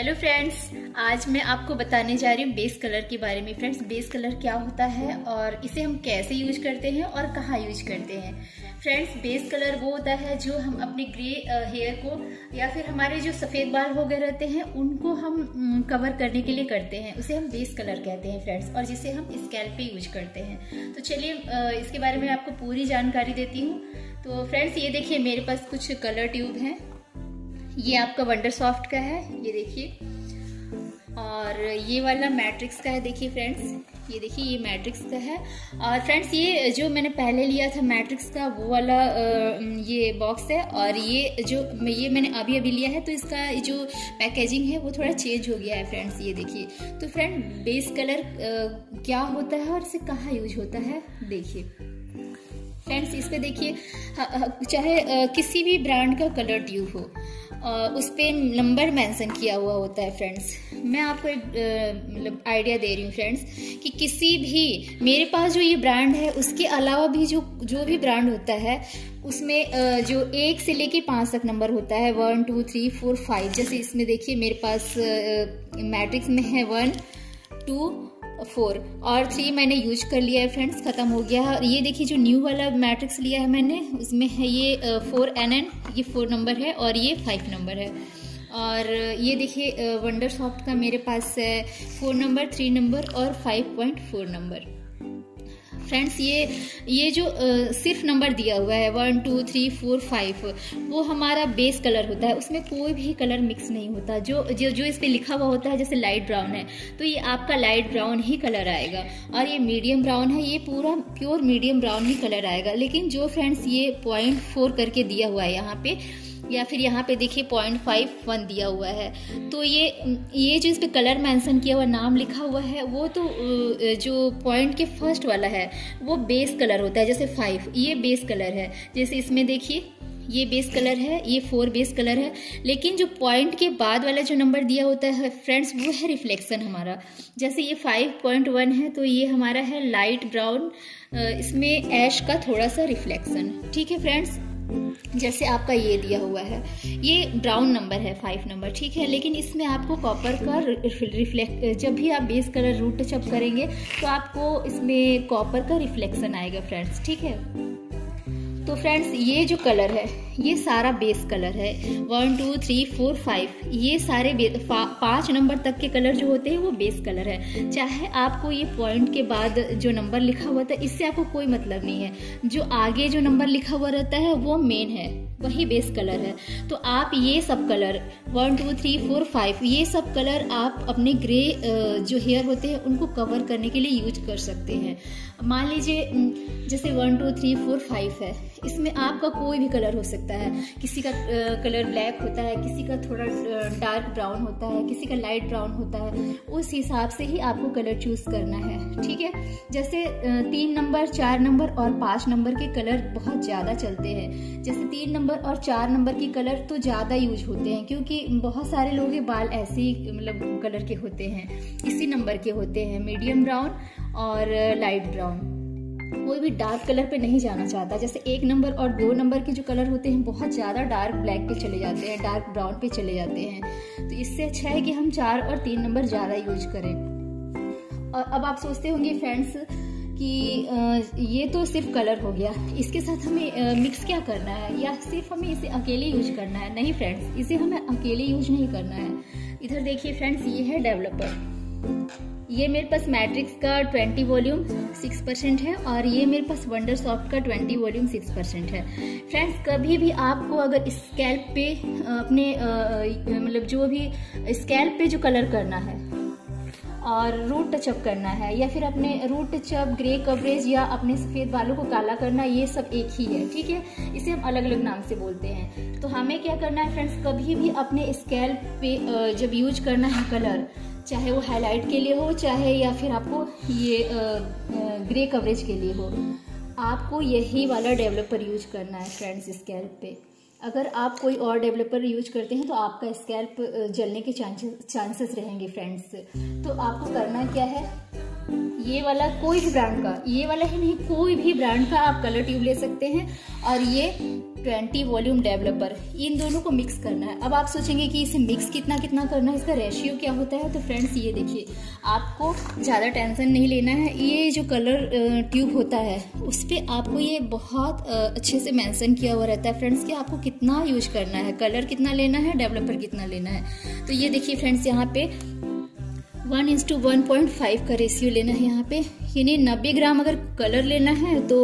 Hello friends आज मैं आपको बताने जा रही हूँ बेस कलर के बारे में। फ्रेंड्स बेस कलर क्या होता है और इसे हम कैसे यूज़ करते हैं और कहाँ यूज़ करते हैं? फ्रेंड्स बेस कलर वो होता है जो हम अपने ग्रे हेयर को या फिर हमारे जो सफ़ेद बाल हो गए रहते हैं, उनको हम कवर करने के लिए करते हैं। उसे हम बेस कलर कहते हैं फ्रेंड्स और जिसे हम स्कैल्प पे यूज़ करते हैं। तो चलिए इसके बारे में आपको पूरी जानकारी देती हूँ। तो फ्रेंड्स ये देखिए मेरे पास कुछ कलर ट्यूब हैं। ये आपका वंडर सॉफ्ट का है, ये देखिए। और ये वाला मैट्रिक्स का है, देखिए फ्रेंड्स ये देखिए, ये मैट्रिक्स का है। और फ्रेंड्स ये जो मैंने पहले लिया था मैट्रिक्स का, वो वाला ये बॉक्स है। और ये जो ये मैंने अभी अभी लिया है तो इसका जो पैकेजिंग है, वो थोड़ा चेंज हो गया है फ्रेंड्स ये देखिए। तो फ्रेंड बेस कलर क्या होता है और इसे कहाँ यूज़ होता है, देखिए। फ्रेंड्स इस पर देखिए चाहे किसी भी ब्रांड का कलर ट्यूब हो उस पर नंबर मेंशन किया हुआ होता है फ्रेंड्स मैं आपको एक मतलब आइडिया दे रही हूँ फ्रेंड्स कि किसी भी, मेरे पास जो ये ब्रांड है, उसके अलावा भी जो जो भी ब्रांड होता है, उसमें जो एक से लेके पाँच तक नंबर होता है one two three four five जैसे इसमें देखिए, मेरे पास मैट्रिक्स में है वन टू फोर और थ्री मैंने यूज़ कर लिया है फ्रेंड्स ख़त्म हो गया है। ये देखिए, जो न्यू वाला मैट्रिक्स लिया है मैंने, उसमें है ये फोर एन एन ये फोर नंबर है और ये फाइव नंबर है। और ये देखिए वंडर सॉफ्ट का मेरे पास है फोर नंबर थ्री नंबर और five point four number friends ये ये जो आ, सिर्फ़ नंबर दिया हुआ है one two three four five वो हमारा बेस कलर होता है। उसमें कोई भी कलर मिक्स नहीं होता। जो जो जो इस पर लिखा हुआ होता है जैसे लाइट ब्राउन है तो ये आपका लाइट ब्राउन ही कलर आएगा। और ये मीडियम ब्राउन है ये पूरा प्योर मीडियम ब्राउन ही कलर आएगा। लेकिन जो फ्रेंड्स ये पॉइंट फोर करके दिया हुआ है यहाँ पे या फिर यहाँ पे देखिए पॉइंट फाइव वन दिया हुआ है। तो ये ये जो इस पर कलर मेंशन किया हुआ नाम लिखा हुआ है, वो तो जो पॉइंट के फ़र्स्ट वाला है, वो बेस कलर होता है, जैसे फाइव ये बेस कलर है। जैसे इसमें देखिए, ये बेस कलर है, ये फोर बेस कलर है। लेकिन जो पॉइंट के बाद वाला जो नंबर दिया होता है फ्रेंड्स वो है रिफ्लेक्शन हमारा। जैसे ये फाइव पॉइंट वन है तो ये हमारा है लाइट ब्राउन इसमें ऐश का थोड़ा सा रिफ्लेक्शन ठीक है फ्रेंड्स जैसे आपका ये दिया हुआ है, ये ब्राउन नंबर है फाइव नंबर ठीक है? लेकिन इसमें आपको कॉपर का रिफ्लेक्ट जब भी आप बेस कलर रूट टचअप करेंगे तो आपको इसमें कॉपर का रिफ्लेक्शन आएगा फ्रेंड्स ठीक है? तो फ्रेंड्स ये जो कलर है, ये सारा बेस कलर है। One two three four five ये सारे पाँच नंबर तक के कलर जो होते हैं, वो बेस कलर है। चाहे आपको ये पॉइंट के बाद जो नंबर लिखा हुआ था, इससे आपको कोई मतलब नहीं है। जो आगे जो नंबर लिखा हुआ रहता है, वो मेन है। वही बेस कलर है। तो आप ये सब colour one two three four five ये सब कलर आप अपने ग्रे जो हेयर होते हैं, उनको कवर करने के लिए यूज़ कर सकते हैं। मान लीजिए जैसे one two three four five है। इसमें आपका कोई भी कलर हो सकता है। किसी का कलर ब्लैक होता है, किसी का थोड़ा डार्क ब्राउन होता है, किसी का लाइट ब्राउन होता है, उस हिसाब से ही आपको कलर चूज़ करना है, ठीक है? जैसे तीन नंबर, चार नंबर और पाँच नंबर के कलर बहुत ज़्यादा चलते हैं। जैसे तीन नंबर और चार नंबर के कलर तो ज़्यादा यूज़ होते हैं, क्योंकि बहुत सारे लोग के बाल ऐसे ही मतलब कलर के होते हैं, इसी नंबर के होते हैं, मीडियम ब्राउन और लाइट ब्राउन। कोई भी डार्क कलर पे नहीं जाना चाहता। जैसे एक नंबर और दो नंबर के जो कलर होते हैं, बहुत ज़्यादा डार्क ब्लैक पे चले जाते हैं डार्क ब्राउन पे चले जाते हैं। तो इससे अच्छा है कि हम चार और तीन नंबर ज़्यादा यूज़ करें। और अब आप सोचते होंगे फ्रेंड्स कि ये तो सिर्फ़ कलर हो गया। इसके साथ हमें मिक्स क्या करना है? या सिर्फ़ हमें इसे अकेले यूज़ करना है? नहीं फ्रेंड्स इसे हमें अकेले यूज़ नहीं करना है। इधर देखिए फ्रेंड्स ये है डेवलपर ये मेरे पास मैट्रिक्स का 20 वॉल्यूम 6 परसेंट है और ये मेरे पास वंडर सॉफ्ट का 20 वॉल्यूम 6 परसेंट है। फ्रेंड्स, कभी भी आपको अगर स्कैल्प पे अपने मतलब जो भी स्कैल्प पे जो कलर करना है और रूट टचअप करना है या फिर अपने रूट टचअप ग्रे कवरेज या अपने सफ़ेद बालों को काला करना, ये सब एक ही है, ठीक है? इसे हम अलग अलग नाम से बोलते हैं। तो हमें क्या करना है फ्रेंड्स, कभी भी अपने स्कैल्प पे जब यूज़ करना है कलर चाहे वो हाईलाइट के लिए हो, चाहे या फिर आपको ये ग्रे कवरेज के लिए हो, आपको यही वाला डेवलपर यूज़ करना है फ्रेंड्स स्कैल्प पे। अगर आप कोई और डेवलपर यूज़ करते हैं तो आपका स्कैल्प जलने के चांसेस चांसेस रहेंगे फ्रेंड्स तो आपको करना क्या है? ये वाला कोई भी ब्रांड का, ये वाला ही नहीं, कोई भी ब्रांड का आप कलर ट्यूब ले सकते हैं और ये 20 वॉल्यूम डेवलपर इन दोनों को मिक्स करना है। अब आप सोचेंगे कि इसे मिक्स कितना कितना करना है, इसका रेशियो क्या होता है? तो फ्रेंड्स ये देखिए, आपको ज़्यादा टेंशन नहीं लेना है। ये जो कलर ट्यूब होता है, उस पर आपको ये बहुत अच्छे से मैंसन किया हुआ रहता है। फ्रेंड्स कि आपको कितना यूज़ करना है कलर कितना लेना है डेवलपर कितना लेना है। तो ये देखिए फ्रेंड्स यहाँ पे one is to one point five का रेशियो लेना है यहाँ पे। यानी नब्बे ग्राम अगर कलर लेना है तो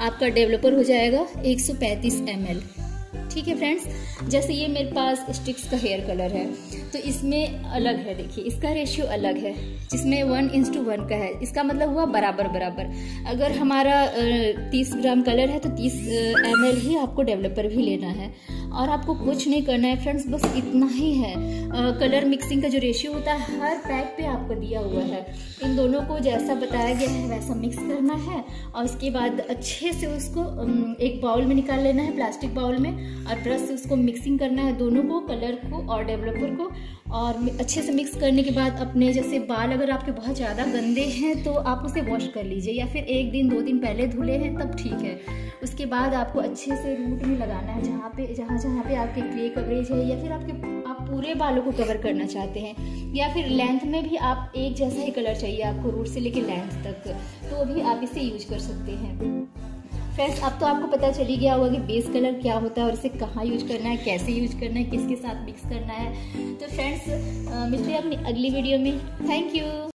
आपका डेवलपर हो जाएगा एक सौ पैंतीस एम एल ठीक है फ्रेंड्स जैसे ये मेरे पास स्टिक्स का हेयर कलर है तो इसमें अलग है देखिए इसका रेशियो अलग है जिसमें वन इंस टू वन का है। इसका मतलब हुआ बराबर बराबर। अगर हमारा तीस ग्राम कलर है तो तीस एम ही आपको डेवलपर भी लेना है। और आपको कुछ नहीं करना है फ्रेंड्स बस इतना ही है। आ, कलर मिक्सिंग का जो रेशियो होता है हर पैक पे आपको दिया हुआ है। इन दोनों को जैसा बताया गया है वैसा मिक्स करना है। और इसके बाद अच्छे से उसको एक बाउल में निकाल लेना है प्लास्टिक बाउल में। और ब्रश से उसको मिक्सिंग करना है दोनों को कलर को और डेवलपर को। और अच्छे से मिक्स करने के बाद अपने जैसे बाल अगर आपके बहुत ज़्यादा गंदे हैं तो आप उसे वॉश कर लीजिए या फिर एक दिन, दो दिन पहले धुले हैं, तब ठीक है। उसके बाद आपको अच्छे से रूट में लगाना है, जहाँ पे जहाँ जहाँ पे आपके क्ले कवरेज है या फिर आपके आप पूरे बालों को कवर करना चाहते हैं। या फिर लेंथ में भी आप एक जैसा ही कलर चाहिए आपको रूट से लेकर लेंथ तक। तो भी आप इसे यूज़ कर सकते हैं। फ्रेंड्स अब तो आपको पता चली गया होगा कि बेस कलर क्या होता है और इसे कहाँ यूज़ करना है, कैसे यूज़ करना है, किसके साथ मिक्स करना है। तो फ्रेंड्स मिलते हैं अपनी अगली वीडियो में। Thank you